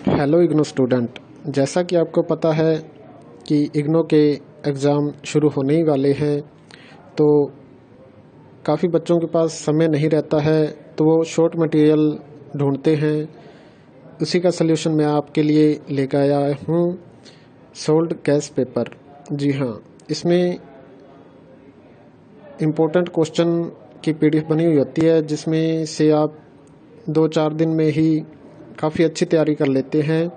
Hello IGNOU student जैसा कि आपको पता है कि इग्नो के एग्ज़ाम शुरू होने ही वाले हैं तो काफ़ी बच्चों के पास समय नहीं रहता है तो वो शॉर्ट मटेरियल ढूंढते हैं। उसी का सलूशन मैं आपके लिए लेकर आया हूँ सोल्ड गैस पेपर जी हाँ इसमें इम्पोर्टेंट क्वेश्चन की पीडीएफ बनी हुई होती है, जिसमें से आप दो चार दिन में ही काफ़ी अच्छी तैयारी कर लेते हैं।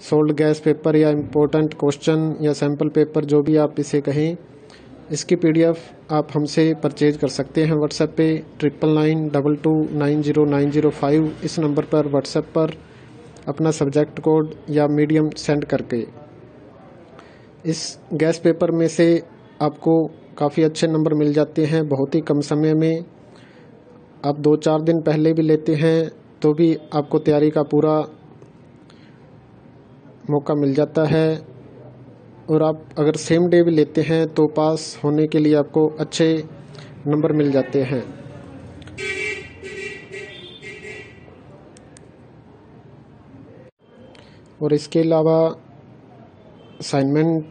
सोल्ड गैस पेपर या इम्पोर्टेंट क्वेश्चन या सैंपल पेपर जो भी आप इसे कहें, इसकी पीडीएफ आप हमसे परचेज कर सकते हैं व्हाट्सएप पे triple nine double two nine zero nine zero five इस नंबर पर व्हाट्सएप पर अपना सब्जेक्ट कोड या मीडियम सेंड करके। इस गैस पेपर में से आपको काफ़ी अच्छे नंबर मिल जाते हैं बहुत ही कम समय में। आप दो चार दिन पहले भी लेते हैं तो भी आपको तैयारी का पूरा मौका मिल जाता है। और आप अगर सेम डे भी लेते हैं तो पास होने के लिए आपको अच्छे नंबर मिल जाते हैं। और इसके अलावा असाइनमेंट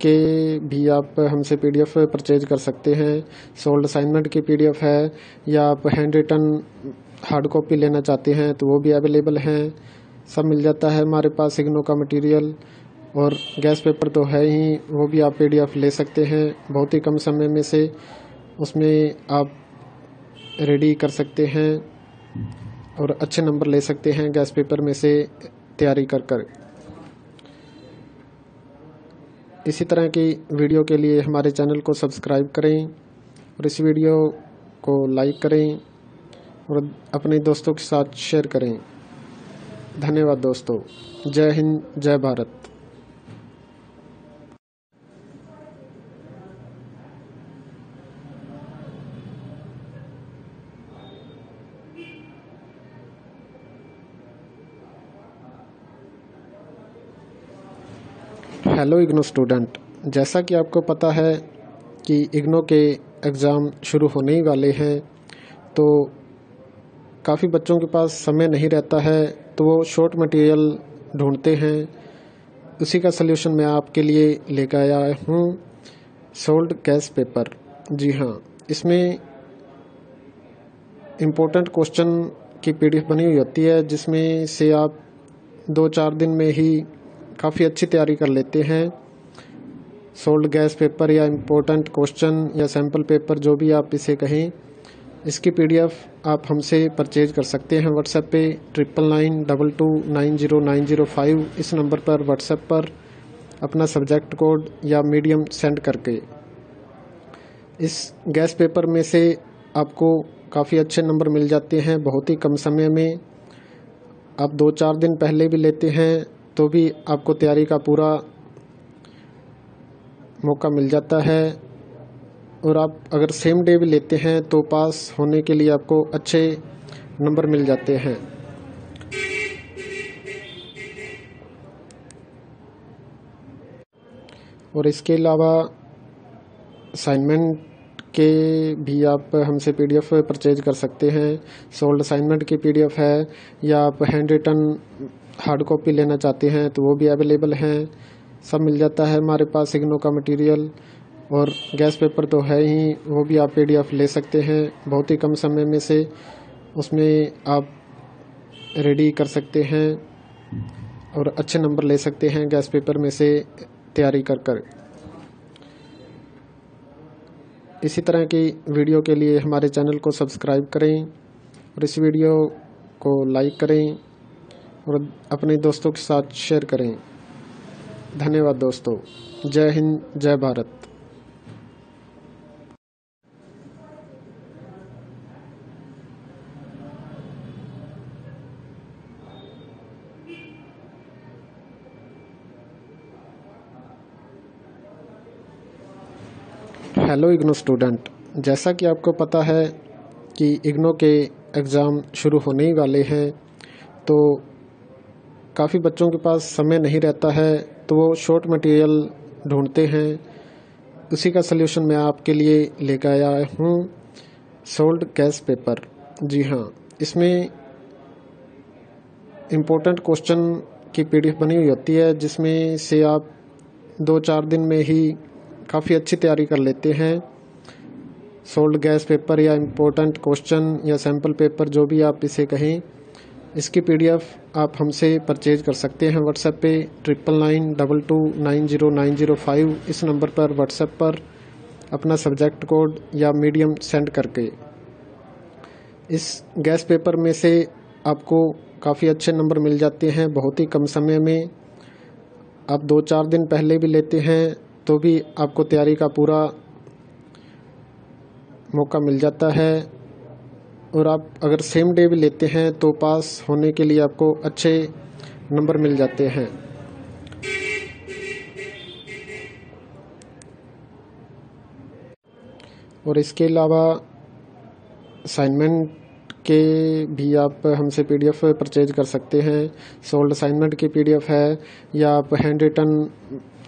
के भी आप हमसे पीडीएफ परचेज कर सकते हैं। सोल्ड असाइनमेंट की पीडीएफ है, या आप हैंड रिटन हार्ड कॉपी लेना चाहते हैं तो वो भी अवेलेबल हैं। सब मिल जाता है हमारे पास इग्नो का मटेरियल और गैस पेपर तो है ही, वो भी आप पीडीएफ ले सकते हैं। बहुत ही कम समय में से उसमें आप रेडी कर सकते हैं, और अच्छे नंबर ले सकते हैं गैस पेपर में से तैयारी कर कर। इसी तरह की वीडियो के लिए हमारे चैनल को सब्सक्राइब करें, और इस वीडियो को लाइक करें और अपने दोस्तों के साथ शेयर करें। धन्यवाद दोस्तों। जय हिंद, जय भारत। हेलो इग्नो स्टूडेंट जैसा कि आपको पता है कि इग्नो के एग्ज़ाम शुरू होने ही वाले हैं तो काफ़ी बच्चों के पास समय नहीं रहता है तो वो शॉर्ट मटेरियल ढूंढते हैं। उसी का सलूशन मैं आपके लिए लेकर आया हूँ सोल्ड गैस पेपर जी हाँ इसमें इम्पोर्टेंट क्वेश्चन की पीडीएफ बनी हुई होती है, जिसमें से आप दो चार दिन में ही काफ़ी अच्छी तैयारी कर लेते हैं। सोल्ड गैस पेपर या इम्पोर्टेंट क्वेश्चन या सैंपल पेपर जो भी आप इसे कहें इसकी पीडीएफ आप हमसे परचेज कर सकते हैं व्हाट्सएप पे triple nine double two nine zero nine zero five इस नंबर पर व्हाट्सएप पर अपना सब्जेक्ट कोड या मीडियम सेंड करके। इस गैस पेपर में से आपको काफ़ी अच्छे नंबर मिल जाते हैं, बहुत ही कम समय में। आप दो चार दिन पहले भी लेते हैं तो भी आपको तैयारी का पूरा मौका मिल जाता है। और आप अगर सेम डे भी लेते हैं तो पास होने के लिए आपको अच्छे नंबर मिल जाते हैं। और इसके अलावा असाइनमेंट के भी आप हमसे पीडीएफ परचेज कर सकते हैं। सोल्ड असाइनमेंट की पीडीएफ है, या आप हैंड रिटन हार्ड कॉपी लेना चाहते हैं तो वो भी अवेलेबल हैं। सब मिल जाता है हमारे पास इग्नो का मटेरियल और गैस पेपर तो है ही, वो भी आप पीडीएफ ले सकते हैं। बहुत ही कम समय में से उसमें आप रेडी कर सकते हैं और अच्छे नंबर ले सकते हैं गैस पेपर में से तैयारी कर कर। इसी तरह की वीडियो के लिए हमारे चैनल को सब्सक्राइब करें और इस वीडियो को लाइक करें और अपने दोस्तों के साथ शेयर करें। धन्यवाद दोस्तों। जय हिंद, जय भारत। हेलो इग्नो स्टूडेंट जैसा कि आपको पता है कि इग्नो के एग्ज़ाम शुरू होने ही वाले हैं तो काफ़ी बच्चों के पास समय नहीं रहता है तो वो शॉर्ट मटेरियल ढूंढते हैं। उसी का सलूशन मैं आपके लिए लेकर आया हूँ सोल्ड गैस पेपर जी हाँ इसमें इम्पोर्टेंट क्वेश्चन की पीडीएफ बनी हुई होती है, जिसमें से आप दो चार दिन में ही काफ़ी अच्छी तैयारी कर लेते हैं। सोल्ड गैस पेपर या इम्पोर्टेंट क्वेश्चन या सैंपल पेपर जो भी आप इसे कहें, इसकी पीडीएफ आप हमसे परचेज कर सकते हैं व्हाट्सएप पे triple nine double two nine zero nine zero five इस नंबर पर व्हाट्सएप पर अपना सब्जेक्ट कोड या मीडियम सेंड करके। इस गैस पेपर में से आपको काफ़ी अच्छे नंबर मिल जाते हैं, बहुत ही कम समय में। आप दो चार दिन पहले भी लेते हैं तो भी आपको तैयारी का पूरा मौका मिल जाता है। और आप अगर सेम डे भी लेते हैं तो पास होने के लिए आपको अच्छे नंबर मिल जाते हैं। और इसके अलावा असाइनमेंट के भी आप हमसे पीडीएफ परचेज कर सकते हैं। सोल्ड असाइनमेंट की पीडीएफ है, या आप हैंड रिटन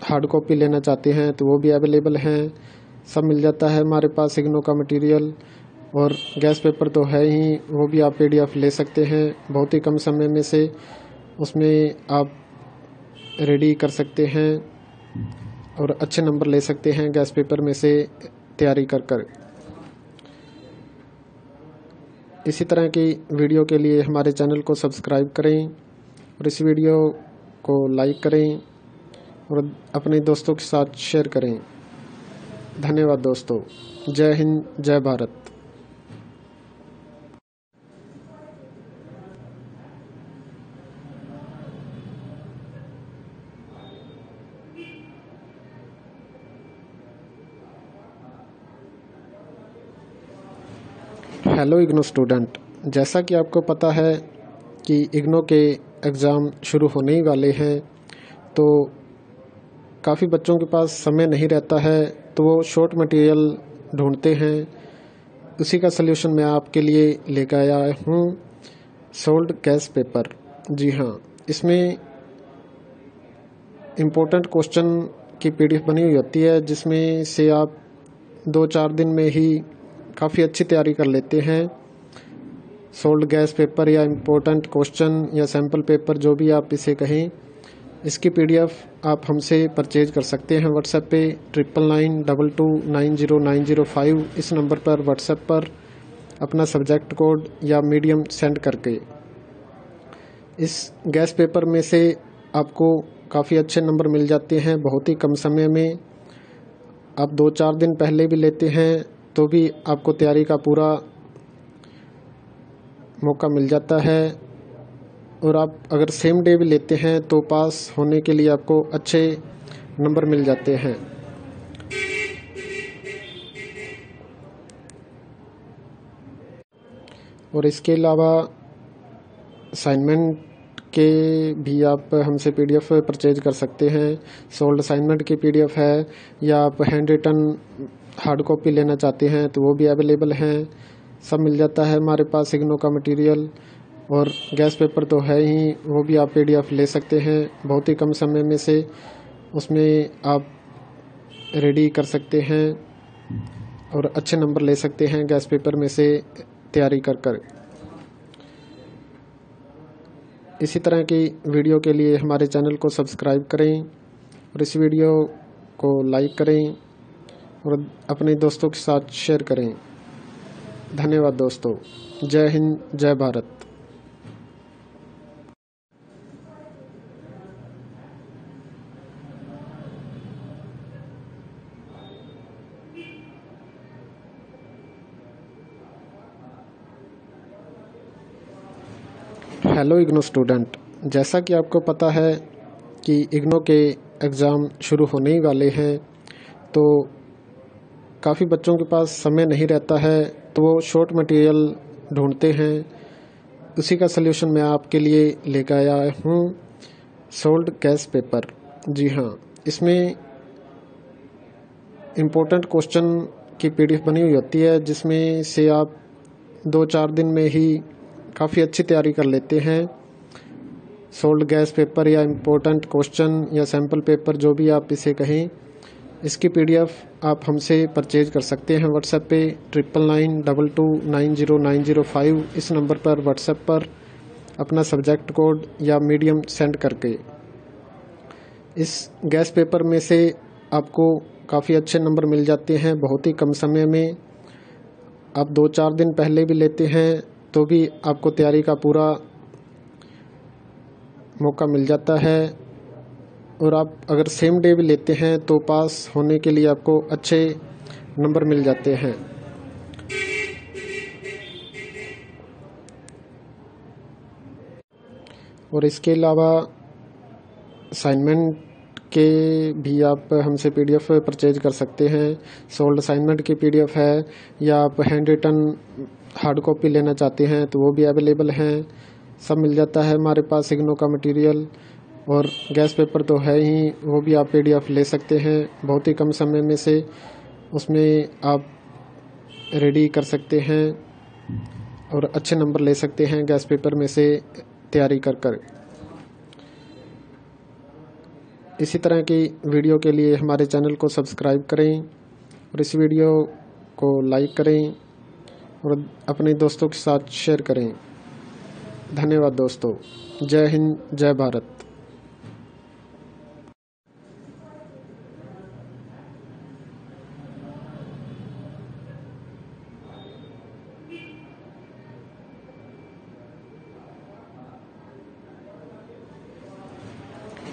हार्ड कॉपी लेना चाहते हैं तो वो भी अवेलेबल हैं। सब मिल जाता है हमारे पास इग्नो का मटेरियल और गैस पेपर तो है ही, वो भी आप पीडीएफ ले सकते हैं। बहुत ही कम समय में से उसमें आप रेडी कर सकते हैं, और अच्छे नंबर ले सकते हैं गैस पेपर में से तैयारी कर कर। इसी तरह की वीडियो के लिए हमारे चैनल को सब्सक्राइब करें, और इस वीडियो को लाइक करें और अपने दोस्तों के साथ शेयर करें। धन्यवाद दोस्तों। जय हिंद, जय भारत। हेलो इग्नो स्टूडेंट जैसा कि आपको पता है कि इग्नो के एग्ज़ाम शुरू होने ही वाले हैं तो काफ़ी बच्चों के पास समय नहीं रहता है तो वो शॉर्ट मटेरियल ढूंढते हैं। उसी का सलूशन मैं आपके लिए लेकर आया हूँ सोल्ड गैस पेपर जी हाँ इसमें इम्पोर्टेंट क्वेश्चन की पीडीएफ बनी हुई होती है, जिसमें से आप दो चार दिन में ही काफ़ी अच्छी तैयारी कर लेते हैं। सोल्ड गैस पेपर या इम्पोर्टेंट क्वेश्चन या सैंपल पेपर जो भी आप इसे कहें। इसकी पीडीएफ आप हमसे परचेज कर सकते हैं व्हाट्सएप पे triple nine double two nine zero nine zero five इस नंबर पर व्हाट्सएप पर अपना सब्जेक्ट कोड या मीडियम सेंड करके। इस गैस पेपर में से आपको काफ़ी अच्छे नंबर मिल जाते हैं, बहुत ही कम समय में। आप दो चार दिन पहले भी लेते हैं तो भी आपको तैयारी का पूरा मौका मिल जाता है। और आप अगर सेम डे भी लेते हैं तो पास होने के लिए आपको अच्छे नंबर मिल जाते हैं। और इसके अलावा असाइनमेंट के भी आप हमसे पीडीएफ परचेज कर सकते हैं। सोल्ड असाइनमेंट की पीडीएफ है, या आप हैंड रिटन हार्ड कॉपी लेना चाहते हैं तो वो भी अवेलेबल हैं। सब मिल जाता है हमारे पास इग्नो का मटेरियल और गैस पेपर तो है ही, वो भी आप पीडीएफ ले सकते हैं। बहुत ही कम समय में से उसमें आप रेडी कर सकते हैं और अच्छे नंबर ले सकते हैं गैस पेपर में से तैयारी कर कर। इसी तरह की वीडियो के लिए हमारे चैनल को सब्सक्राइब करें और इस वीडियो को लाइक करें और अपने दोस्तों के साथ शेयर करें। धन्यवाद दोस्तों। जय हिंद, जय भारत। हेलो इग्नो स्टूडेंट जैसा कि आपको पता है कि इग्नो के एग्ज़ाम शुरू होने ही वाले हैं तो काफ़ी बच्चों के पास समय नहीं रहता है तो वो शॉर्ट मटेरियल ढूंढते हैं। उसी का सलूशन मैं आपके लिए लेकर आया हूँ सोल्ड गैस पेपर जी हाँ इसमें इम्पोर्टेंट क्वेश्चन की पीडीएफ बनी हुई होती है, जिसमें से आप दो चार दिन में ही काफ़ी अच्छी तैयारी कर लेते हैं। सोल्ड गैस पेपर या इम्पोर्टेंट क्वेश्चन या सैंपल पेपर जो भी आप इसे कहें, इसकी पीडीएफ आप हमसे परचेज कर सकते हैं व्हाट्सएप पे triple nine double two nine zero nine zero five इस नंबर पर व्हाट्सएप पर अपना सब्जेक्ट कोड या मीडियम सेंड करके। इस गैस पेपर में से आपको काफ़ी अच्छे नंबर मिल जाते हैं बहुत ही कम समय में। आप दो चार दिन पहले भी लेते हैं तो भी आपको तैयारी का पूरा मौका मिल जाता है। और आप अगर सेम डे भी लेते हैं तो पास होने के लिए आपको अच्छे नंबर मिल जाते हैं। और इसके अलावा असाइनमेंट के भी आप हमसे पीडीएफ परचेज कर सकते हैं। सोल्ड असाइनमेंट की पीडीएफ है, या आप हैंड रिटन हार्ड कॉपी लेना चाहते हैं तो वो भी अवेलेबल हैं। सब मिल जाता है हमारे पास इग्नो का मटेरियल और गैस पेपर तो है ही, वो भी आप पीडीएफ ले सकते हैं। बहुत ही कम समय में से उसमें आप रेडी कर सकते हैं और अच्छे नंबर ले सकते हैं गैस पेपर में से तैयारी कर कर। इसी तरह की वीडियो के लिए हमारे चैनल को सब्सक्राइब करें और इस वीडियो को लाइक करें। और अपने दोस्तों के साथ शेयर करें। धन्यवाद दोस्तों। जय हिंद, जय भारत।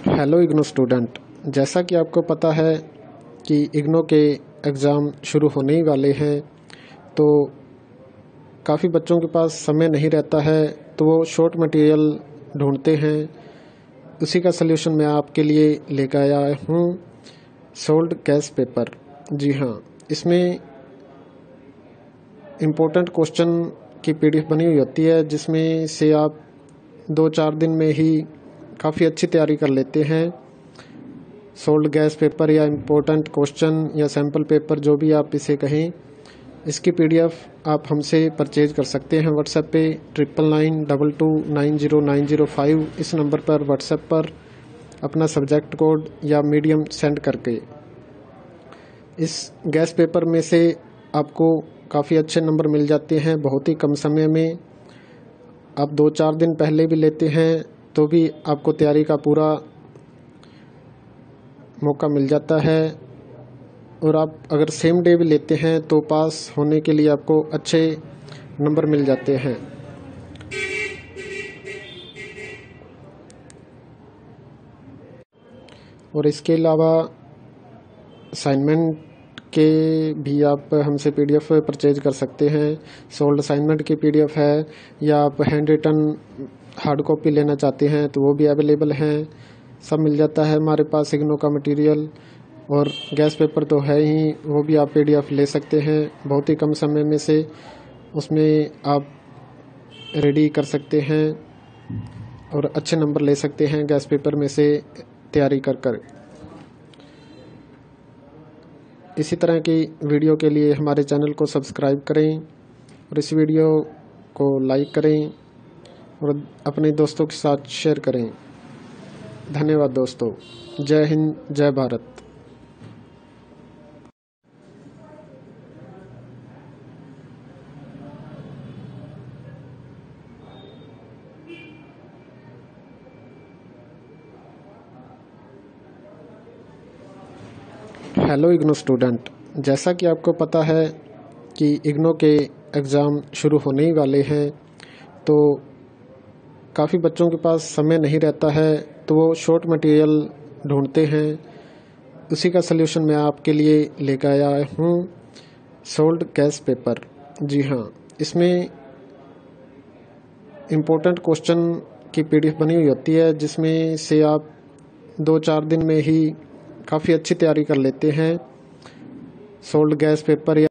हेलो इग्नो स्टूडेंट जैसा कि आपको पता है कि इग्नो के एग्ज़ाम शुरू होने ही वाले हैं तो काफ़ी बच्चों के पास समय नहीं रहता है तो वो शॉर्ट मटेरियल ढूंढते हैं। उसी का सलूशन मैं आपके लिए लेकर आया हूँ सोल्ड गैस पेपर जी हाँ इसमें इम्पोर्टेंट क्वेश्चन की पीडीएफ बनी हुई होती है, जिसमें से आप दो चार दिन में ही काफ़ी अच्छी तैयारी कर लेते हैं। सोल्ड गैस पेपर या इम्पोर्टेंट क्वेश्चन या सैंपल पेपर जो भी आप इसे कहें इसकी पीडीएफ आप हमसे परचेज कर सकते हैं व्हाट्सएप पे triple nine double two nine zero nine zero five इस नंबर पर व्हाट्सएप पर अपना सब्जेक्ट कोड या मीडियम सेंड करके। इस गैस पेपर में से आपको काफ़ी अच्छे नंबर मिल जाते हैं, बहुत ही कम समय में। आप दो चार दिन पहले भी लेते हैं तो भी आपको तैयारी का पूरा मौका मिल जाता है। और आप अगर सेम डे भी लेते हैं तो पास होने के लिए आपको अच्छे नंबर मिल जाते हैं। और इसके अलावा असाइनमेंट के भी आप हमसे पीडीएफ परचेज कर सकते हैं। सोल्ड असाइनमेंट की पीडीएफ है, या आप हैंड रिटन हार्ड कॉपी लेना चाहते हैं तो वो भी अवेलेबल हैं। सब मिल जाता है हमारे पास इग्नो का मटेरियल और गैस पेपर तो है ही, वो भी आप पीडीएफ ले सकते हैं। बहुत ही कम समय में से उसमें आप रेडी कर सकते हैं और अच्छे नंबर ले सकते हैं गैस पेपर में से तैयारी कर कर। इसी तरह की वीडियो के लिए हमारे चैनल को सब्सक्राइब करें और इस वीडियो को लाइक करें और अपने दोस्तों के साथ शेयर करें। धन्यवाद दोस्तों। जय हिंद, जय भारत। हेलो इग्नो स्टूडेंट, जैसा कि आपको पता है कि इग्नो के एग्ज़ाम शुरू होने ही वाले हैं तो काफ़ी बच्चों के पास समय नहीं रहता है तो वो शॉर्ट मटेरियल ढूंढते हैं। उसी का सलूशन मैं आपके लिए लेकर आया हूँ सोल्ड गैस पेपर जी हाँ इसमें इम्पोर्टेंट क्वेश्चन की पीडीएफ बनी हुई होती है, जिसमें से आप दो चार दिन में ही काफ़ी अच्छी तैयारी कर लेते हैं। सोल्ड गैस पेपर या